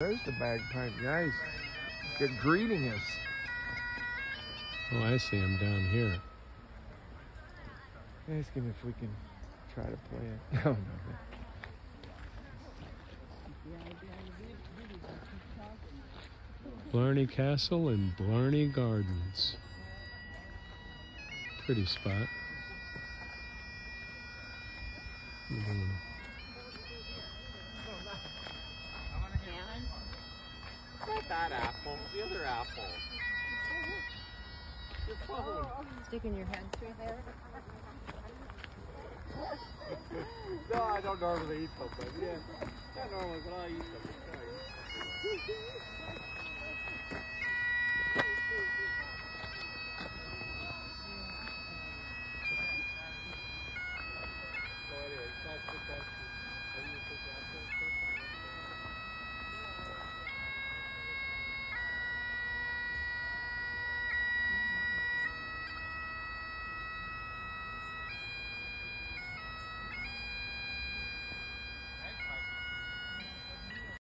There's the bagpipe guys Good greeting us. Oh, I see him down here. Ask him if we can try to play it. No, no. Blarney Castle and Blarney Gardens. Pretty spot. Mm. Not that apple, the other apple. Your phone. Sticking your head through there. no, I don't normally eat but yeah. Not normally, but I eat them.